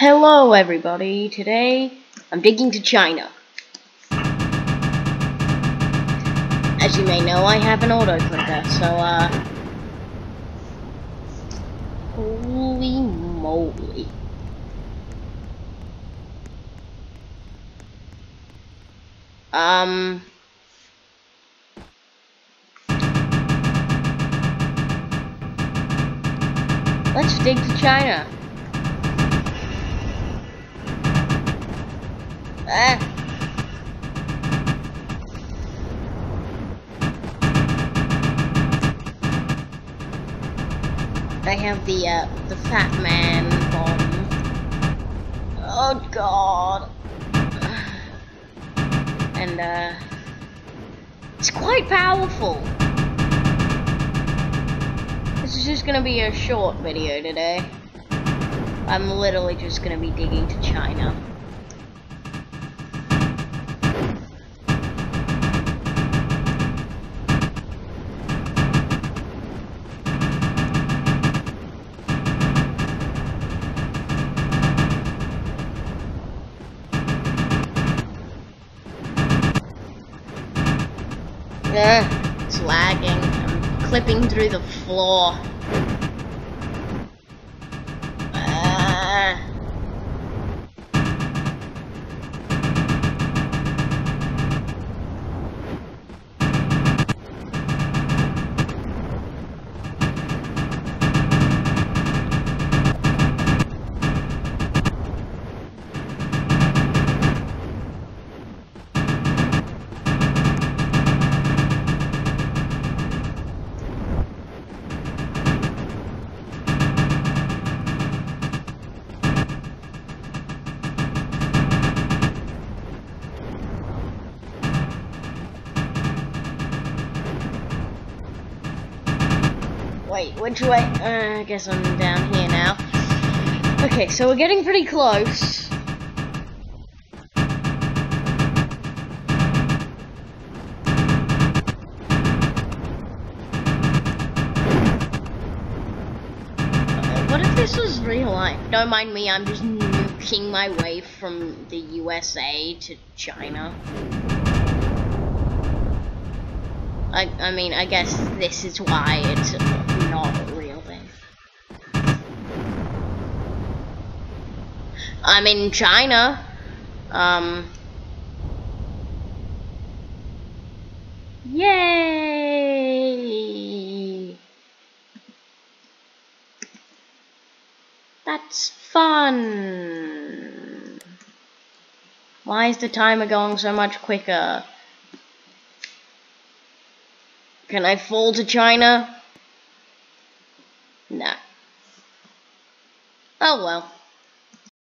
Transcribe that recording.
Hello everybody, today I'm digging to China. As you may know, I have an auto clicker, so uh... Holy moly. Um... Let's dig to China. Ah. Have the uh, the fat man bomb. Oh god. And uh it's quite powerful. This is just gonna be a short video today. I'm literally just gonna be digging to China. Ugh, it's lagging. I'm clipping through the floor. Ah. Wait, which way? Uh, I guess I'm down here now. Okay, so we're getting pretty close. Uh, What if this was real life? Don't mind me, I'm just nuking my way from the USA to China. I, I mean, I guess this is why it's not real thing. I'm in China. Um. Yay! That's fun. Why is the timer going so much quicker? Can I fall to China? Nah. Oh well.